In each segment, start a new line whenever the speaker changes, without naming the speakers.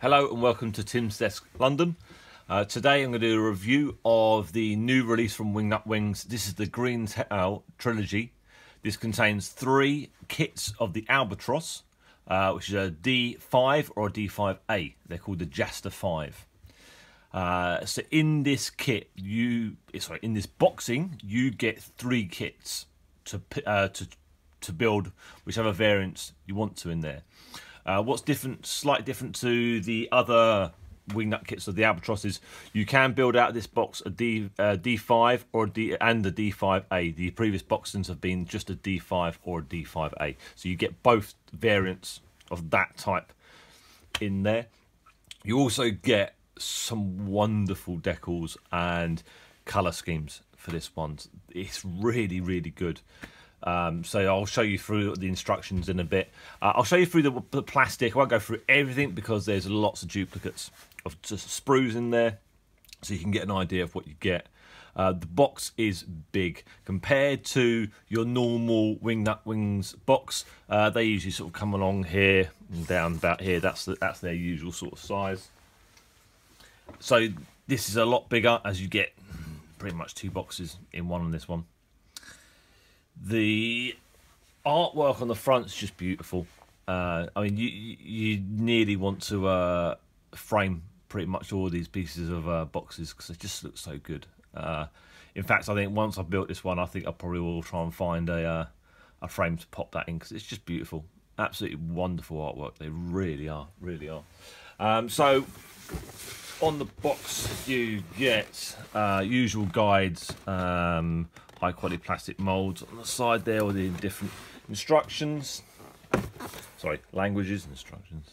Hello and welcome to Tim's Desk London. Uh, today I'm going to do a review of the new release from Wingnut Wings. This is the Green Tail Trilogy. This contains three kits of the Albatros, uh, which is a D5 or a D5A. They're called the Jasta 5. Uh, so in this kit, you sorry, in this boxing, you get three kits to uh, to to build whichever variants you want to in there. Uh, what's different, slightly different to the other wingnut kits of the albatrosses, you can build out this box a D, uh, D5 or D and the D5A. The previous boxings have been just a D5 or a D5A. So you get both variants of that type in there. You also get some wonderful decals and colour schemes for this one. It's really, really good. Um, so I'll show you through the instructions in a bit. Uh, I'll show you through the, the, plastic. I won't go through everything because there's lots of duplicates of just sprues in there, so you can get an idea of what you get. Uh, the box is big compared to your normal wingnut wings box. Uh, they usually sort of come along here and down about here. That's the, that's their usual sort of size. So this is a lot bigger as you get pretty much two boxes in one on this one. The artwork on the front is just beautiful. Uh, I mean, you you nearly want to uh, frame pretty much all these pieces of uh, boxes because they just look so good. Uh, in fact, I think once I've built this one, I think I probably will try and find a uh, a frame to pop that in because it's just beautiful. Absolutely wonderful artwork. They really are, really are. Um, so on the box you get uh, usual guides, um, high quality plastic molds on the side there with the different instructions. Sorry, languages instructions.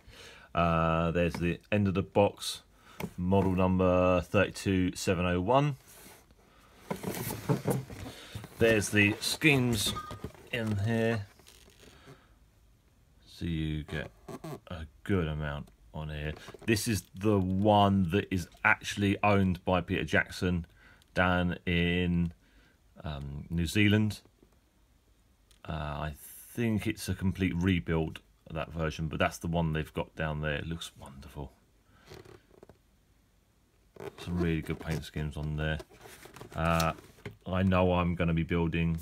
uh, there's the end of the box, model number 32701. There's the schemes in here. So you get a good amount on here. This is the one that is actually owned by Peter Jackson down in um, New Zealand. Uh, I think it's a complete rebuild of that version, but that's the one they've got down there. It looks wonderful. Some really good paint schemes on there. Uh, I know I'm going to be building.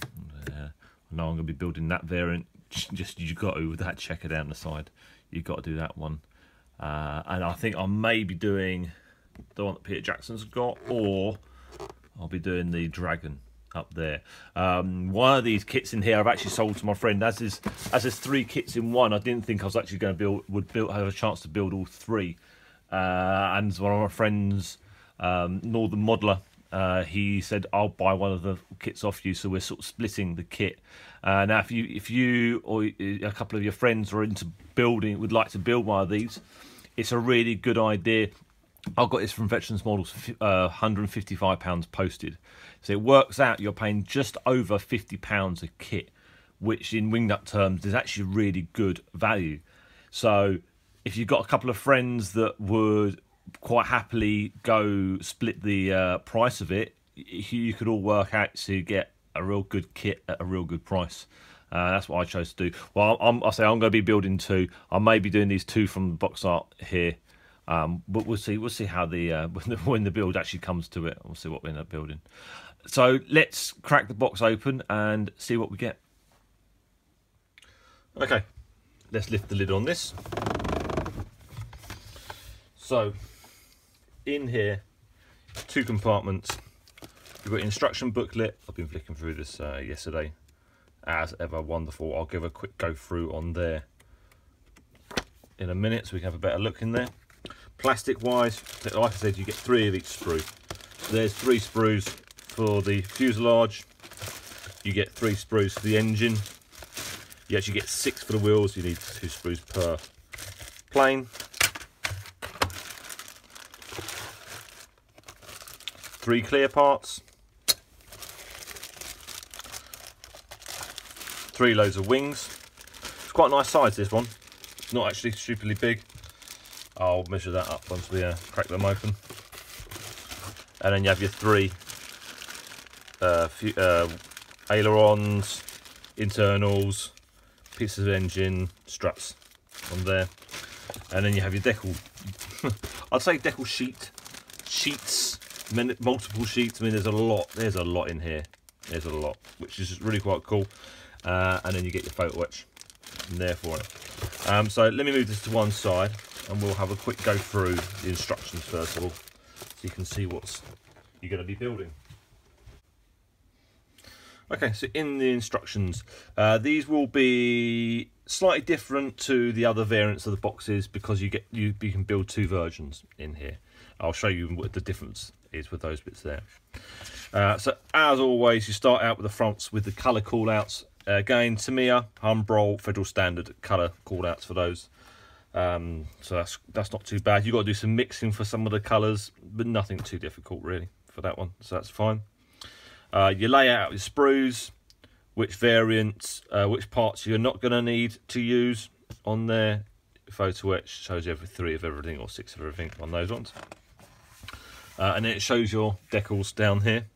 Uh, I know I'm going to be building that variant. Just you got to with that checker down the side. You got to do that one. Uh, and I think I may be doing the one that Peter Jackson's got, or I'll be doing the dragon up there. Um, one of these kits in here I've actually sold to my friend. As is as there's three kits in one, I didn't think I was actually going to build would build have a chance to build all three. Uh, and one of my friends, um, Northern Modeler, uh, he said I'll buy one of the kits off you. So we're sort of splitting the kit. Uh, now, if you if you or a couple of your friends are into building, would like to build one of these, it's a really good idea. I got this from Veterans Models, uh, £155 posted. So it works out you're paying just over £50 a kit, which in wingnut terms is actually really good value. So if you've got a couple of friends that would quite happily go split the uh, price of it, you could all work out to get a real good kit at a real good price. Uh, that's what I chose to do. Well, I'm, I say I'm going to be building two. I may be doing these two from the box art here, um, but we'll see. We'll see how the, uh, when the when the build actually comes to it. We'll see what we end up building. So let's crack the box open and see what we get. Okay, let's lift the lid on this. So, in here, two compartments. You've got instruction booklet. I've been flicking through this uh, yesterday as ever wonderful. I'll give a quick go through on there in a minute so we can have a better look in there. Plastic wise, like I said, you get three of each sprue. So there's three sprues for the fuselage. You get three sprues for the engine. You actually get six for the wheels. You need two sprues per plane. Three clear parts. three loads of wings. It's quite a nice size this one. It's not actually stupidly big. I'll measure that up once we uh, crack them open. And then you have your three uh, uh, ailerons, internals, pieces of engine, struts on there. And then you have your decal, I'd say decal sheet, sheets, multiple sheets. I mean, there's a lot, there's a lot in here. There's a lot, which is really quite cool. Uh, and then you get your photo etch there for it. Um, so let me move this to one side and we'll have a quick go through the instructions first of all, so you can see what's you're going to be building. Okay, so in the instructions, uh, these will be slightly different to the other variants of the boxes because you get you, you can build two versions in here. I'll show you what the difference is with those bits there. Uh, so as always, you start out with the fronts with the colour callouts. Uh, again, Tamiya, Humbrol, Federal Standard colour callouts for those. Um, so that's that's not too bad. You've got to do some mixing for some of the colours, but nothing too difficult really for that one. So that's fine. Uh, you lay out your sprues, which variants, uh, which parts you're not going to need to use on there. Photo etch shows you every three of everything or six of everything on those ones. Uh, and then it shows your decals down here.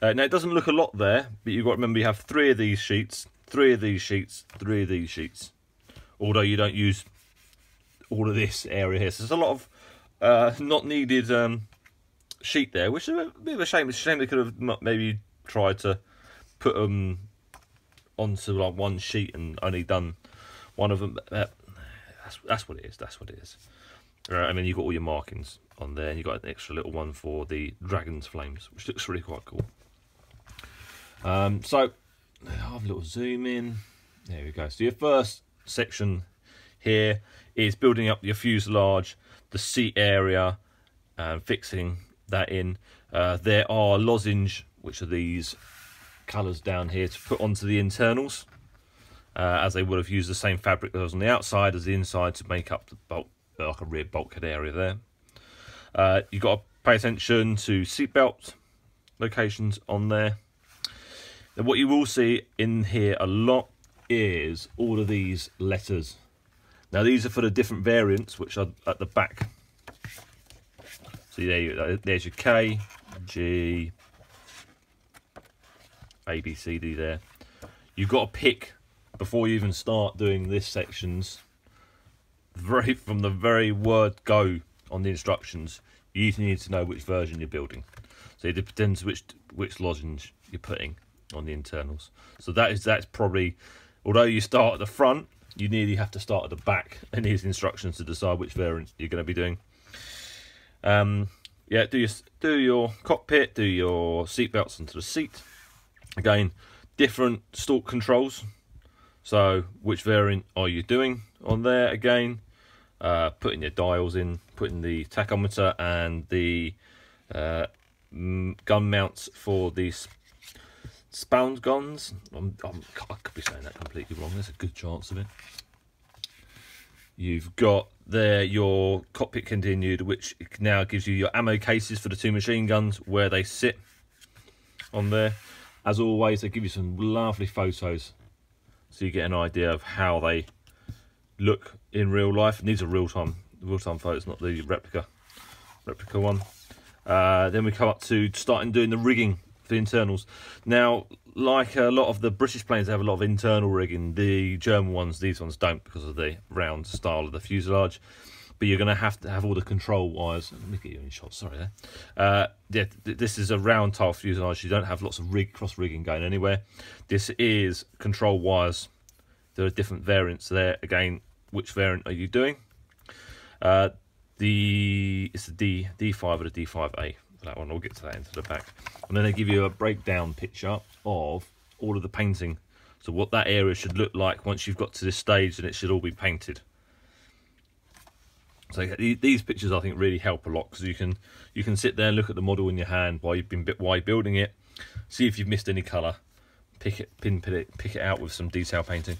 Uh, now it doesn't look a lot there, but you've got to remember you have three of these sheets, three of these sheets, three of these sheets. Although you don't use all of this area here. So there's a lot of uh, not needed um, sheet there, which is a bit of a shame. It's a shame they could have maybe tried to put them onto like one sheet and only done one of them. Uh, that's that's what it is. That's what it is. Right, I mean, you've got all your markings on there, and you've got an extra little one for the dragon's flames, which looks really quite cool. Um, so, I'll have a little zoom in. There we go. So your first section here is building up your fuselage, the seat area, and fixing that in. Uh, there are lozenge, which are these colours down here to put onto the internals, uh, as they would have used the same fabric that was on the outside as the inside to make up the bulk, like a rear bulkhead area there. Uh, you've got to pay attention to seatbelt locations on there. And what you will see in here a lot is all of these letters now these are for the different variants, which are at the back. So there you, there's your K, G, A, B, C, D there. You've got to pick before you even start doing this sections. Very from the very word go on the instructions, you need to know which version you're building. So it depends which which lozenge you're putting on the internals. So that is that's probably although you start at the front you nearly have to start at the back in these instructions to decide which variant you're going to be doing. Um, yeah, do your do your cockpit, do your seat belts onto the seat. Again, different stalk controls. So, which variant are you doing on there? Again, uh, putting your dials in, putting the tachometer and the uh, gun mounts for these Spound guns. I'm, I'm, i could be saying that completely wrong. There's a good chance of it. You've got there your cockpit continued, which now gives you your ammo cases for the two machine guns, where they sit on there. As always, they give you some lovely photos, so you get an idea of how they look in real life. And these are real-time real-time photos, not the replica replica one. Uh, then we come up to starting doing the rigging for the internals. Now, like a lot of the British planes, they have a lot of internal rigging. The German ones, these ones don't because of the round style of the fuselage. But you're going to have to have all the control wires. Let me get you in shot. Sorry there. Uh, yeah, this is a round tile fuselage. You don't have lots of rig cross rigging going anywhere. This is control wires. There are different variants there. Again, which variant are you doing? Uh, the it's the D D5 or the D5A that one. We'll get to that into the back. And then they give you a breakdown picture of all of the painting. So what that area should look like once you've got to this stage and it should all be painted. So these pictures I think really help a lot because you can you can sit there and look at the model in your hand while you've been while building it, see if you've missed any colour, pick it, pin, pin it, pick it out with some detail painting.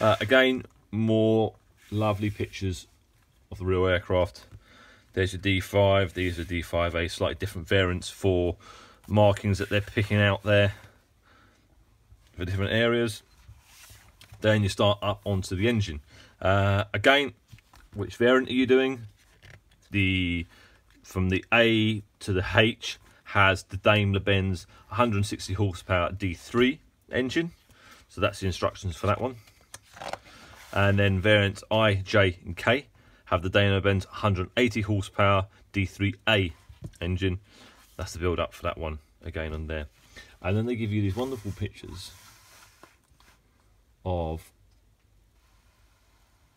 Uh, again, more lovely pictures of the real aircraft. There's your D5, these are D5A, slightly different variants for markings that they're picking out there for different areas. Then you start up onto the engine. Uh, again, which variant are you doing? The From the A to the H has the Daimler-Benz 160 horsepower D3 engine. So that's the instructions for that one. And then variants I, J, and K have the Daimler-Benz 180 horsepower D3A engine. That's the build up for that one again on there. And then they give you these wonderful pictures of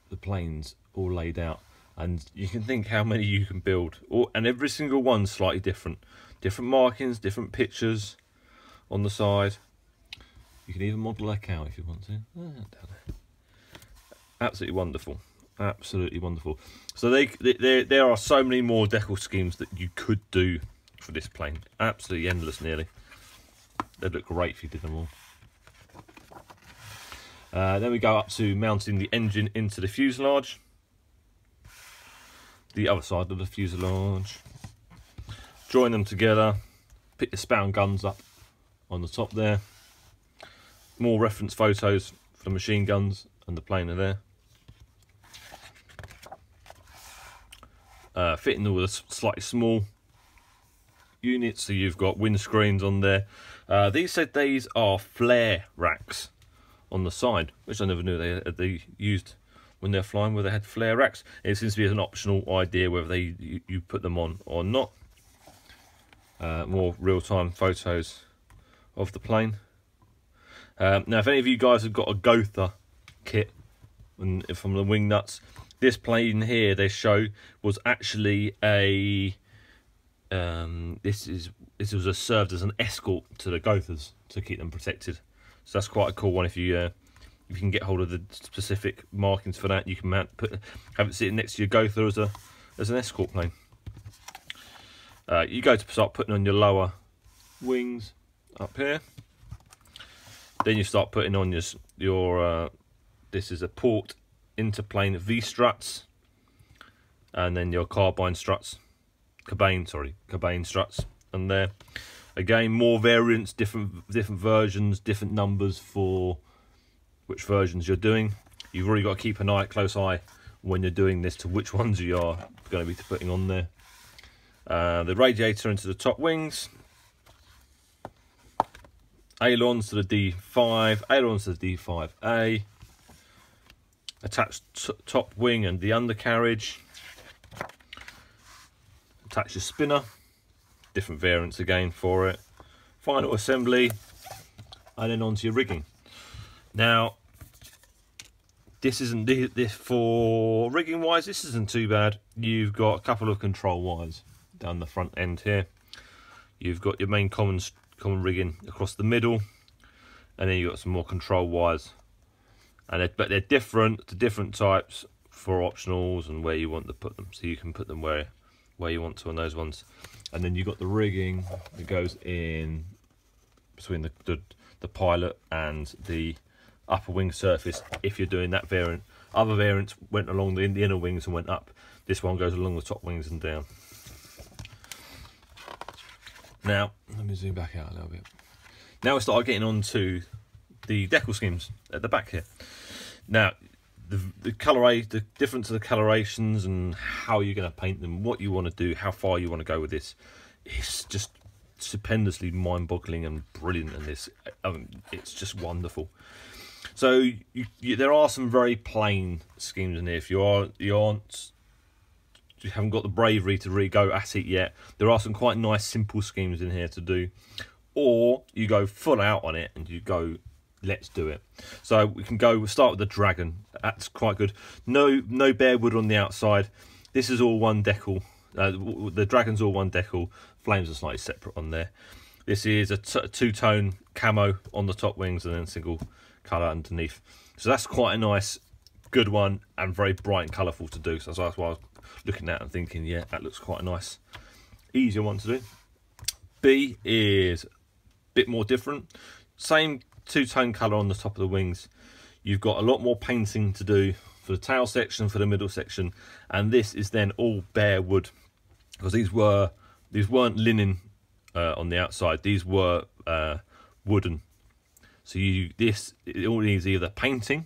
the planes all laid out. And you can think how many you can build. and every single one's slightly different. Different markings, different pictures on the side. You can even model a cow if you want to. Ah, Absolutely wonderful. Absolutely wonderful. So they, there are so many more decal schemes that you could do for this plane. Absolutely endless, nearly. They'd look great if you did them all. Uh, then we go up to mounting the engine into the fuselage. The other side of the fuselage. Join them together. Pick the spout guns up on the top there. More reference photos for the machine guns and the plane are there. Uh, fitting all the slightly small units, so you've got windscreens on there. Uh, these said these are flare racks on the side, which I never knew they they used when they're flying, where they had flare racks. It seems to be an optional idea whether they you, you put them on or not. Uh, more real-time photos of the plane. Um, now, if any of you guys have got a Gotha kit and from the wing nuts, this plane here they show was actually a um, this is this was a, served as an escort to the Gothas to keep them protected. So that's quite a cool one. If you uh, if you can get hold of the specific markings for that, you can mount, put have it sitting next to your Gotha as a as an escort plane. Uh, you go to start putting on your lower wings up here. Then you start putting on your your uh, this is a port interplane V struts, and then your carbine struts, cabane sorry cabane struts, and there again more variants, different different versions, different numbers for which versions you're doing. You've already got to keep an eye, close eye when you're doing this to which ones you are going to be putting on there. Uh, the radiator into the top wings. Ailerons to the D5, ailerons to the D5A. Attach top wing and the undercarriage. Attach your spinner. Different variants again for it. Final assembly. And then onto your rigging. Now, this isn't this for rigging wise. This isn't too bad. You've got a couple of control wires down the front end here. You've got your main common common rigging across the middle, and then you've got some more control wires. And they're, but they're different to different types for optionals and where you want to put them. So you can put them where where you want to on those ones. And then you've got the rigging that goes in between the, the, the pilot and the upper wing surface if you're doing that variant. Other variants went along the, the inner wings and went up. This one goes along the top wings and down. Now, let me zoom back out a little bit. Now we start getting on to the decal schemes at the back here. Now, the, the color, the difference of the colorations and how you're going to paint them, what you want to do, how far you want to go with this, it's just stupendously mind-boggling and brilliant. And this, um, it's just wonderful. So you, you, there are some very plain schemes in here. If you are you aren't you haven't got the bravery to really go at it yet, there are some quite nice simple schemes in here to do. Or you go full out on it and you go, let's do it. So we can go. We'll start with the dragon. That's quite good. No no bare wood on the outside. This is all one decal. Uh, the dragon's all one decal. Flames are slightly separate on there. This is a two-tone camo on the top wings and then single colour underneath. So that's quite a nice, good one and very bright and colourful to do. So that's why I was looking at and thinking, yeah, that looks quite a nice, easier one to do. B is a bit more different. Same two-tone colour on the top of the wings. You've got a lot more painting to do for the tail section, for the middle section, and this is then all bare wood because these were these weren't linen uh, on the outside. These were uh, wooden so you this it all needs either painting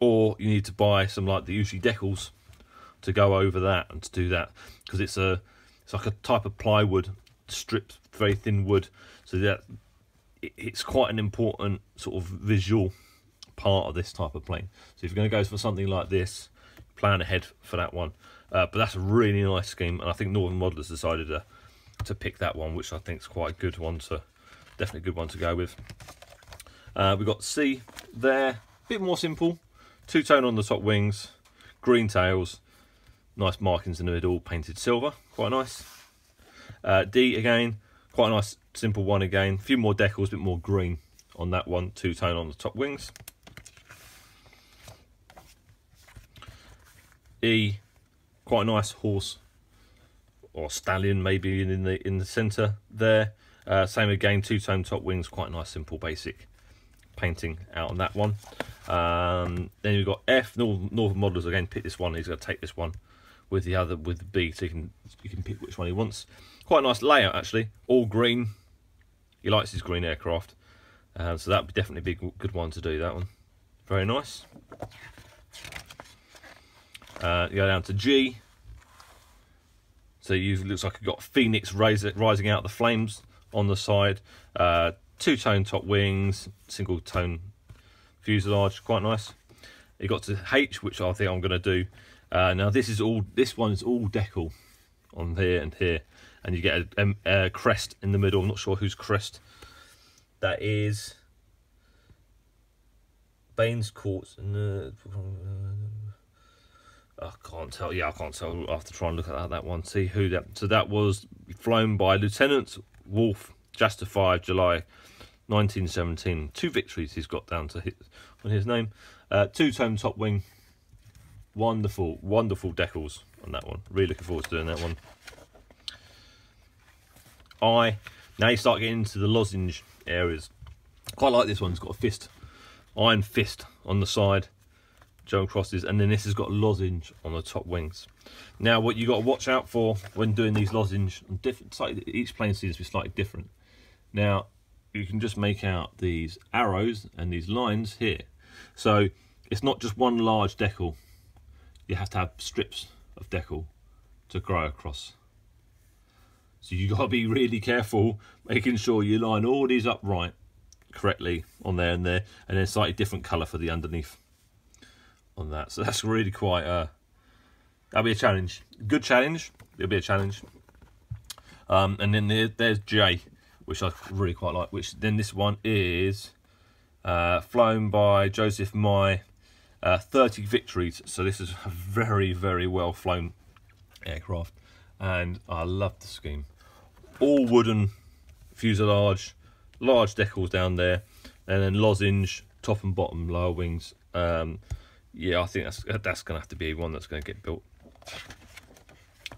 or you need to buy some like the usually decals to go over that and to do that because it's a it's like a type of plywood stripped very thin wood so that it's quite an important sort of visual part of this type of plane. So if you're going to go for something like this, plan ahead for that one. Uh, but that's a really nice scheme, and I think Northern Modelers decided to to pick that one, which I think is quite a good one to, definitely a good one to go with. Uh, we've got C there, a bit more simple, two tone on the top wings, green tails, nice markings in the middle, painted silver, quite nice. Uh, D again, quite a nice simple one again, a few more decals, a bit more green on that one, two tone on the top wings. E, quite a nice horse or stallion maybe in the in the center there. Uh, same again, two tone top wings, quite a nice, simple, basic painting out on that one. Um, then you've got F Northern, Northern Modelers again. Pick this one. He's going to take this one with the other with B, so you can you can pick which one he wants. Quite a nice layout actually, all green. He likes his green aircraft, uh, so that would definitely be a good one to do. That one, very nice. Uh, go down to G. So you looks like you've got Phoenix rising out of the flames on the side. Uh, two tone top wings, single tone fuselage, quite nice. You got to H, which I think I'm going to do. Uh, now this is all. This one is all decal on here and here, and you get a, a, a crest in the middle. I'm not sure whose crest that is. Baines Courts. Uh, I can't tell. Yeah, I can't tell. I have to try and look at that, that one. See who that. So that was flown by Lieutenant Wolf, Jasta 5, July 1917. Two victories he's got down to his, on his name. Uh, two tone top wing. Wonderful, wonderful decals on that one. Really looking forward to doing that one. I now you start getting into the lozenge areas. Quite like this one. It's got a fist, iron fist on the side Joan crosses, and then this has got lozenge on the top wings. Now, what you got to watch out for when doing these lozenge, different, each plane seems to be slightly different. Now, you can just make out these arrows and these lines here. So it's not just one large decal. You have to have strips of decal to grow across. So you got to be really careful, making sure you line all these up right correctly on there and there, and then slightly different colour for the underneath on that. So that's really quite uh that'll be a challenge. Good challenge. It'll be a challenge. Um, and then there, there's J, which I really quite like. Which then this one is uh, flown by Joseph Mai, uh, 30 victories. So this is a very very well flown aircraft, and I love the scheme. All wooden fuselage, large decals down there, and then lozenge top and bottom lower wings. Um, yeah, I think that's that's going to have to be one that's going to get built.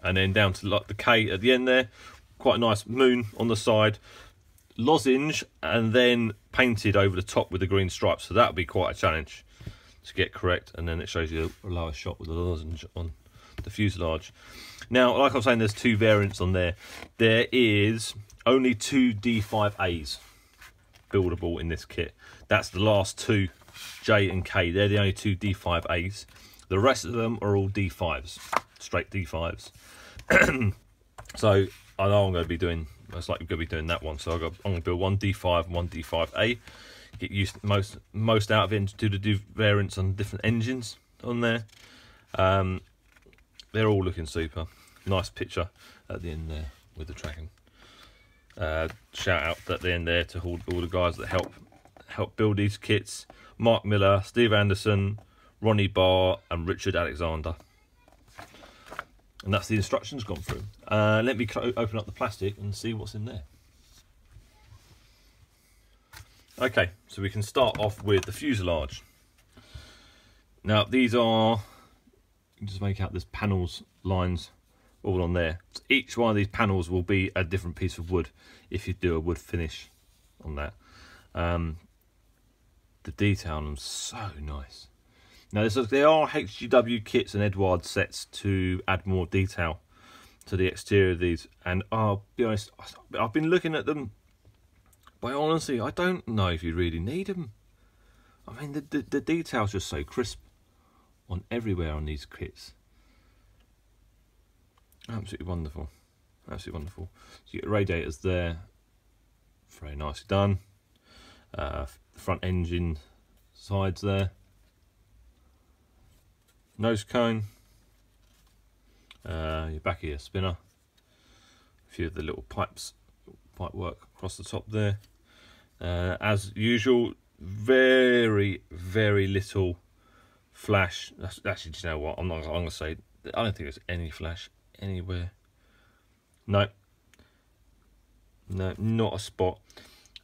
And then down to like the K at the end there, quite a nice moon on the side, lozenge, and then painted over the top with the green stripes. So that would be quite a challenge to get correct. And then it shows you a lower shot with the lozenge on the fuselage. Now, like I was saying, there's two variants on there. There is only two D5As buildable in this kit. That's the last two J and K. They're the only two D5As. The rest of them are all D5s, straight D5s. so I know I'm going to be doing, most likely going to be doing that one. So got, I'm going to build one D5 and one D5A. Get used most most out of it to do variants on different engines on there. Um, they're all looking super. Nice picture at the end there with the tracking. Uh, shout out at the end there to all, all the guys that help help build these kits. Mark Miller, Steve Anderson, Ronnie Barr, and Richard Alexander. And that's the instructions gone through. Uh, let me open up the plastic and see what's in there. Okay, so we can start off with the fuselage. Now these are, just make out there's panels, lines all on there. So each one of these panels will be a different piece of wood if you do a wood finish on that. Um, the detail on them so nice. Now this is, there are HGW kits and Eduard sets to add more detail to the exterior of these, and I'll be honest, I've been looking at them. But honestly, I don't know if you really need them. I mean, the, the, the detail's just so crisp on everywhere on these kits. Absolutely wonderful. Absolutely wonderful. So you get radiators there. Very nicely done. Uh, front engine sides there. Nose cone. Uh, your back of your spinner. A few of the little pipes, pipe work across the top there. Uh, as usual, very, very little flash. Actually, do you know what? I'm not. I'm gonna say. I don't think there's any flash anywhere. No. No, not a spot.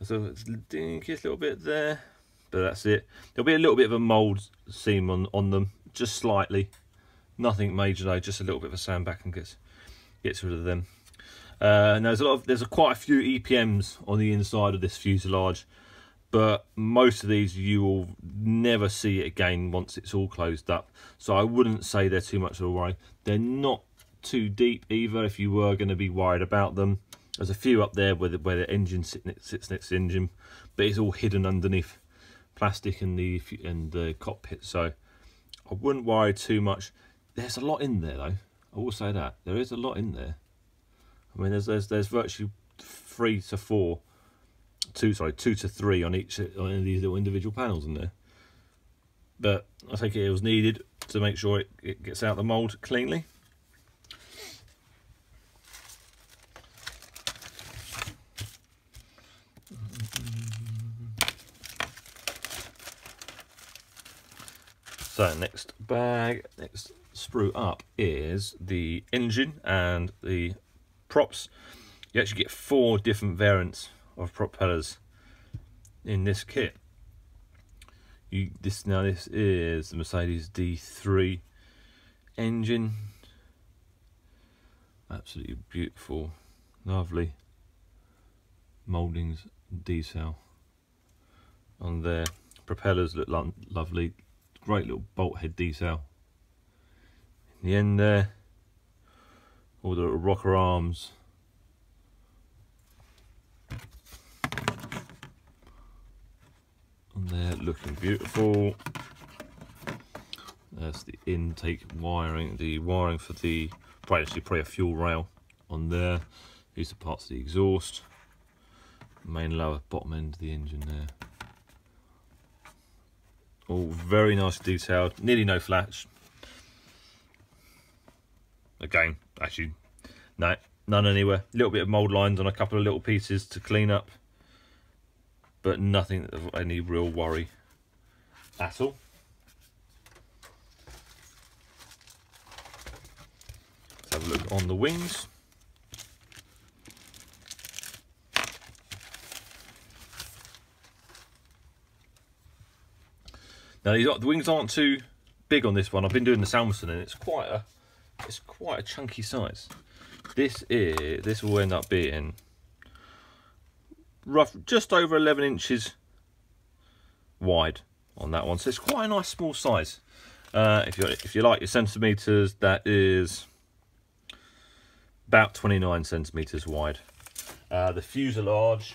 So it's a little bit there, but that's it. There'll be a little bit of a mould seam on on them, just slightly. Nothing major though, just a little bit of a sandback and gets gets rid of them. Uh, there's a lot of there's a, quite a few EPMs on the inside of this fuselage, but most of these you will never see it again once it's all closed up. So I wouldn't say they're too much of a worry. They're not too deep either if you were going to be worried about them. There's a few up there where the, where the engine sit, sits next to the engine, but it's all hidden underneath plastic and the and the cockpit. So I wouldn't worry too much. There's a lot in there though. I will say that there is a lot in there. I mean, there's there's there's virtually three to four, two sorry, two to three on each on these little individual panels in there. But I think it was needed to make sure it, it gets out the mould cleanly. So next bag, next sprue up is the engine and the props. You actually get four different variants of propellers in this kit. You this now this is the Mercedes D3 engine. Absolutely beautiful, lovely mouldings detail on there. Propellers look lo lovely, great little bolt head detail. In the end there, all the rocker arms. And they're looking beautiful. There's the intake wiring, the wiring for the, probably actually probably a fuel rail on there. These are parts of the exhaust. Main lower bottom end of the engine there. All very nice detailed, nearly no flash. Again, actually, no, none anywhere. A little bit of mould lines on a couple of little pieces to clean up, but nothing of any real worry at all. Let's have a look on the wings. Now the wings aren't too big on this one. I've been doing the Salmson and it's quite a it's quite a chunky size. This is this will end up being rough just over 11 inches wide on that one. So it's quite a nice small size. Uh, if you if you like your centimeters, that is about 29 centimeters wide. Uh, the fuselage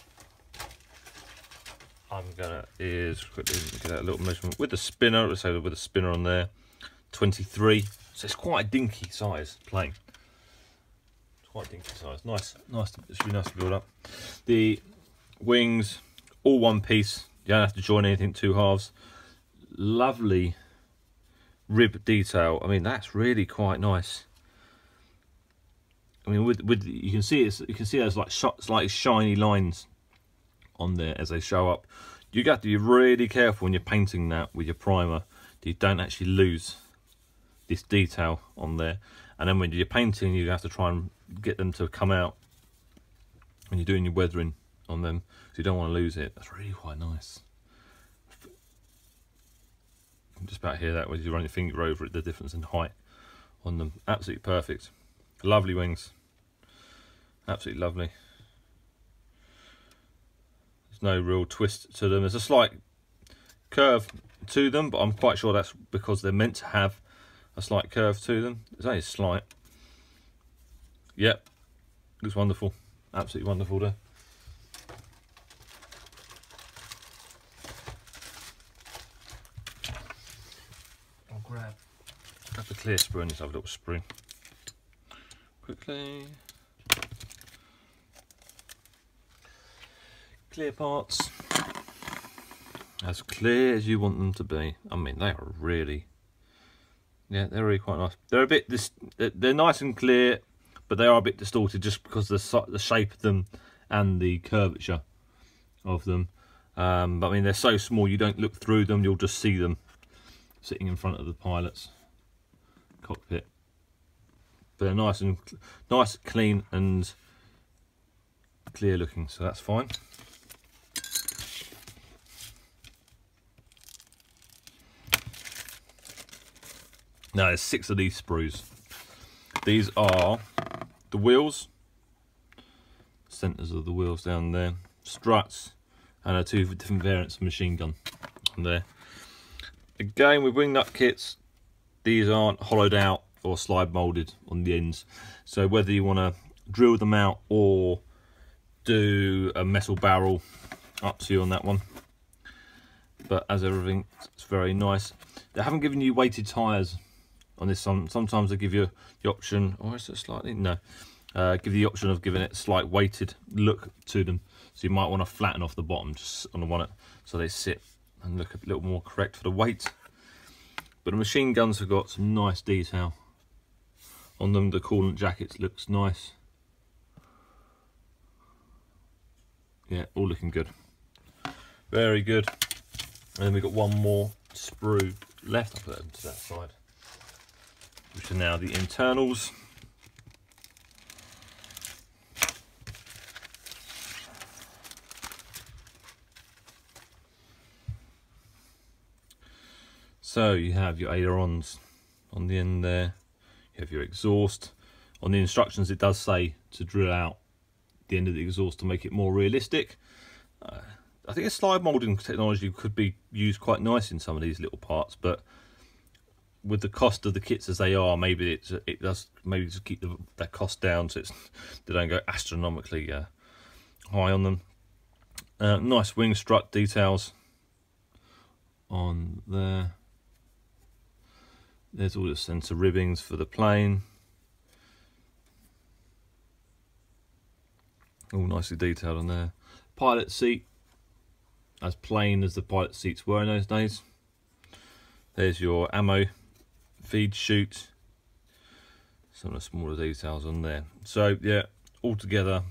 I'm gonna is quickly get a little measurement with the spinner. Let's say with a spinner on there, 23. So it's quite a dinky size plane. It's quite a dinky size. Nice, nice. It's really nice to build up. The wings, all one piece. You don't have to join anything two halves. Lovely rib detail. I mean, that's really quite nice. I mean, with with you can see it's you can see there's like sh slightly shiny lines on there as they show up. You got to be really careful when you're painting that with your primer that you don't actually lose this detail on there. And then when you're painting, you have to try and get them to come out when you're doing your weathering on them. So you don't want to lose it. That's really quite nice. just about hear that when you run your finger over it, the difference in height on them. Absolutely perfect. Lovely wings. Absolutely lovely there's no real twist to them. There's a slight curve to them, but I'm quite sure that's because they're meant to have a slight curve to them. It's only slight. Yep, looks wonderful. Absolutely wonderful there. I'll grab, grab the clear sprue and just have a little spring. Quickly. clear parts. as clear as you want them to be. I mean, they are really, yeah, they're really quite nice. They're a bit, this, they're nice and clear, but they are a bit distorted just because the, the shape of them and the curvature of them. Um, but I mean, they're so small, you don't look through them, you'll just see them sitting in front of the pilot's cockpit. But they're nice and nice, clean and clear looking, so that's fine. Now there's six of these sprues. These are the wheels, centers of the wheels down there, struts, and a two different variants of machine gun on there. Again, with wing nut kits, these aren't hollowed out or slide molded on the ends. So whether you want to drill them out or do a metal barrel, up to you on that one. But as everything, it's very nice. They haven't given you weighted tyres on this one. Sometimes they give you the option, or is it slightly? No. Uh, give you the option of giving it a slight weighted look to them. So you might want to flatten off the bottom just on the one so they sit and look a little more correct for the weight. But the machine guns have got some nice detail on them. The coolant jackets looks nice. Yeah, all looking good. Very good. And then we've got one more sprue left. I'll put them to that side. Which are now the internals. So you have your ailerons on the end there, you have your exhaust. On the instructions it does say to drill out the end of the exhaust to make it more realistic. Uh, I think a slide moulding technology could be used quite nice in some of these little parts, but with the cost of the kits as they are, maybe it's, it does maybe just keep the, that cost down so it's, they don't go astronomically uh, high on them. Uh, nice wing strut details on there. There's all the sensor ribbings for the plane. All nicely detailed on there. Pilot seat, as plain as the pilot seats were in those days. There's your ammo feed chute. Some of the smaller details on there. So yeah, all together,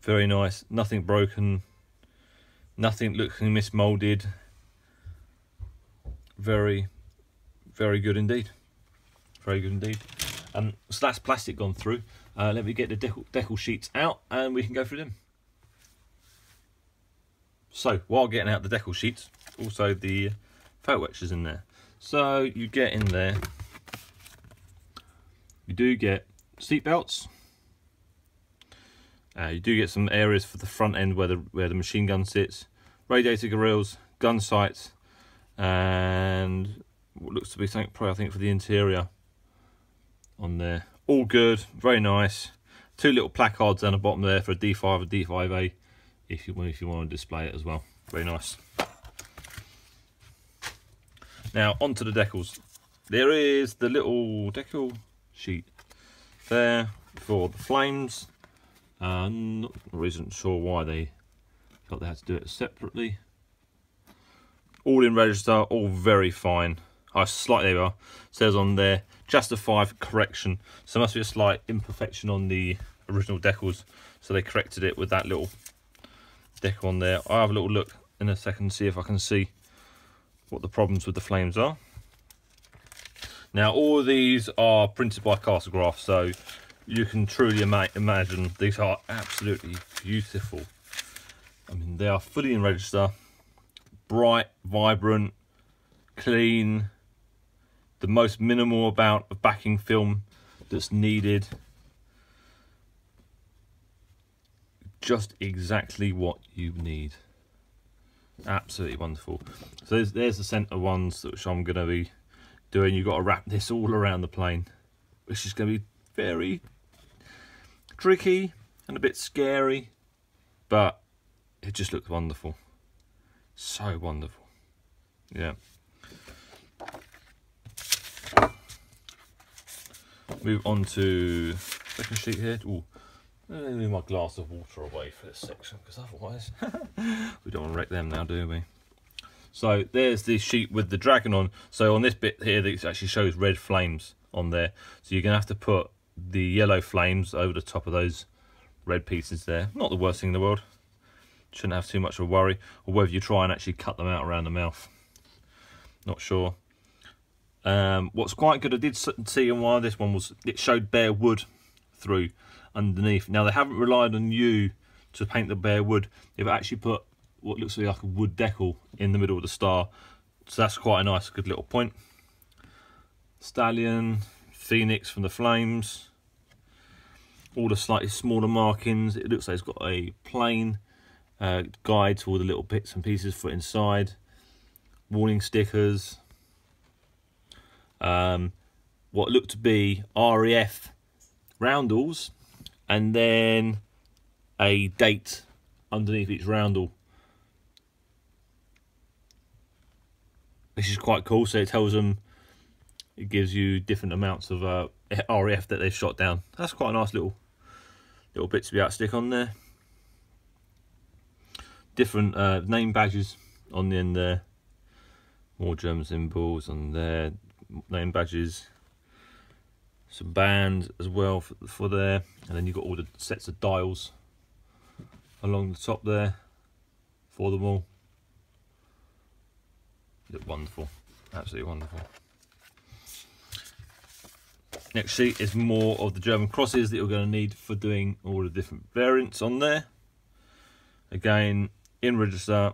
very nice. Nothing broken. Nothing looking mismolded. Very very good indeed. Very good indeed. Um, so that's plastic gone through. Uh, let me get the decal, decal sheets out and we can go through them. So while getting out the decal sheets, also the photo etchers in there. So you get in there, you do get seat belts. Uh, you do get some areas for the front end where the where the machine gun sits, radiator grills, gun sights, and what looks to be something probably I think for the interior on there. All good, very nice. Two little placards down the bottom there for a D5 or D5A if you if you want to display it as well. Very nice. Now onto the decals. There is the little decal sheet there for the flames. Uh, not isn't sure why they felt they had to do it separately. All in register, all very fine. I slightly there are, says on there justified correction. So must be a slight imperfection on the original decals. So they corrected it with that little decal on there. I'll have a little look in a second, see if I can see what the problems with the flames are. Now all these are printed by Cartograf, so you can truly ima imagine these are absolutely beautiful. I mean, they are fully in register, bright, vibrant, clean, the most minimal amount of backing film that's needed. Just exactly what you need. Absolutely wonderful. So there's, there's the centre ones which I'm going to be doing. You've got to wrap this all around the plane, which is going to be very tricky and a bit scary, but it just looks wonderful. So wonderful. Yeah. Move on to second sheet here. Ooh, let me move my glass of water away for this section because otherwise we don't want to wreck them now, do we? So there's the sheet with the dragon on. So on this bit here, it actually shows red flames on there. So you're going to have to put the yellow flames over the top of those red pieces there. Not the worst thing in the world. Shouldn't have too much of a worry. Or whether you try and actually cut them out around the mouth. Not sure. Um, what's quite good, I did see on why this one was it showed bare wood through underneath. Now they haven't relied on you to paint the bare wood. They've actually put what looks like a wood decal in the middle of the star. So that's quite a nice, good little point. Stallion, Phoenix from the Flames. All the slightly smaller markings. It looks like it's got a plain uh, guide to all the little bits and pieces for inside. Warning stickers. Um, what looked to be RAF roundels. And then a date underneath each roundel This is quite cool. So it tells them, it gives you different amounts of uh, RAF that they've shot down. That's quite a nice little little bit to be able to stick on there. Different uh, name badges on the end there. More German symbols on there. Name badges. Some bands as well for, for there. And then you've got all the sets of dials along the top there for them all. Look wonderful. Absolutely wonderful. Next sheet is more of the German crosses that you're going to need for doing all the different variants on there. Again in register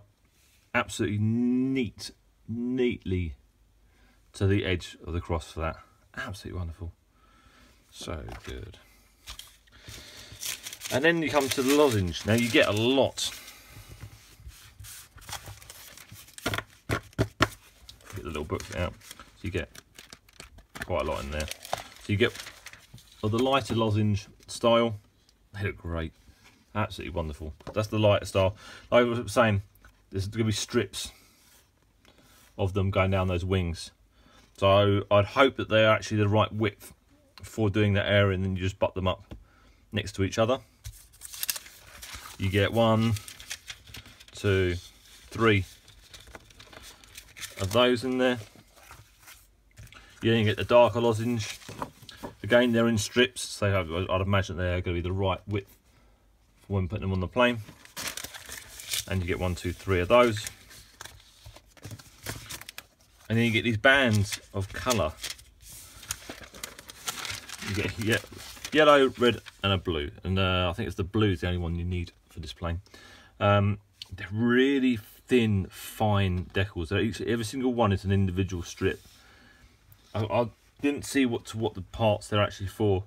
absolutely neat neatly to the edge of the cross for that. Absolutely wonderful so good and then you come to the lozenge now you get a lot Get the little book out. So you get quite a lot in there. So you get of the lighter lozenge style. They look great. Absolutely wonderful. That's the lighter style. Like I was saying, there's going to be strips of them going down those wings. So I'd hope that they're actually the right width for doing that area and then you just butt them up next to each other. You get one, two, three of those in there. You then get the darker lozenge. Again, they're in strips, so I'd imagine they're going to be the right width for when putting them on the plane. And you get one, two, three of those. And then you get these bands of colour. Get, yellow, red, and a blue. And uh, I think it's the blue is the only one you need for this plane. Um, they're really thin, fine decals. Each, every single one is an individual strip. I, I didn't see what to what the parts they're actually for.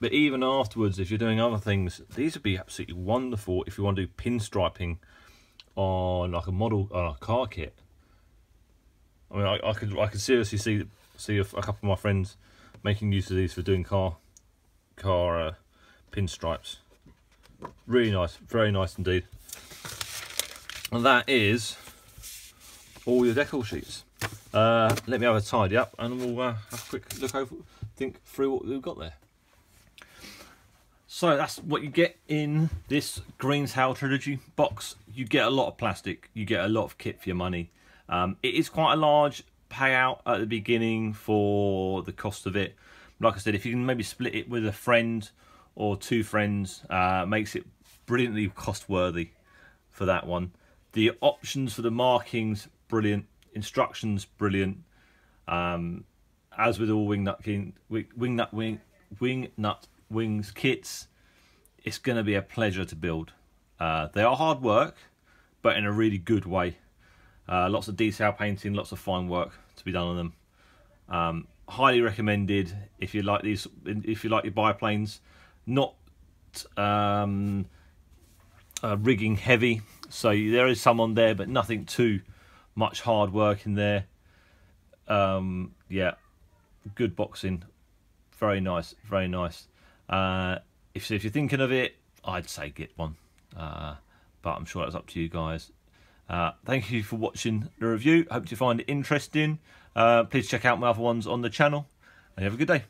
But even afterwards, if you're doing other things, these would be absolutely wonderful if you want to do pinstriping on like a model on a car kit. I mean, I, I could I could seriously see see a, a, couple of my friends making use of these for doing car car uh, pinstripes. Really nice, very nice indeed. And that is all your decal sheets. Uh, let me have a tidy up and we'll uh, have a quick look over, think through what we've got there. So that's what you get in this Green's Hell Trilogy box. You get a lot of plastic, you get a lot of kit for your money. Um, it is quite a large payout at the beginning for the cost of it. Like I said, if you can maybe split it with a friend or two friends, uh, makes it brilliantly cost worthy for that one. The options for the markings, brilliant. Instructions, brilliant. Um, as with all Wingnut King, Wingnut Wing, wing nut Wings kits, it's going to be a pleasure to build. Uh, they are hard work, but in a really good way. Uh, lots of detail painting, lots of fine work to be done on them. Um, highly recommended if you like these, if you like your biplanes. Not um, uh, rigging heavy. So there is some on there, but nothing too much hard work in there. Um, yeah, good boxing. Very nice, very nice. Uh, if, if you're thinking of it, I'd say get one. Uh, but I'm sure that's up to you guys. Uh, thank you for watching the review. Hope you find it interesting. Uh, please check out my other ones on the channel. And have a good day.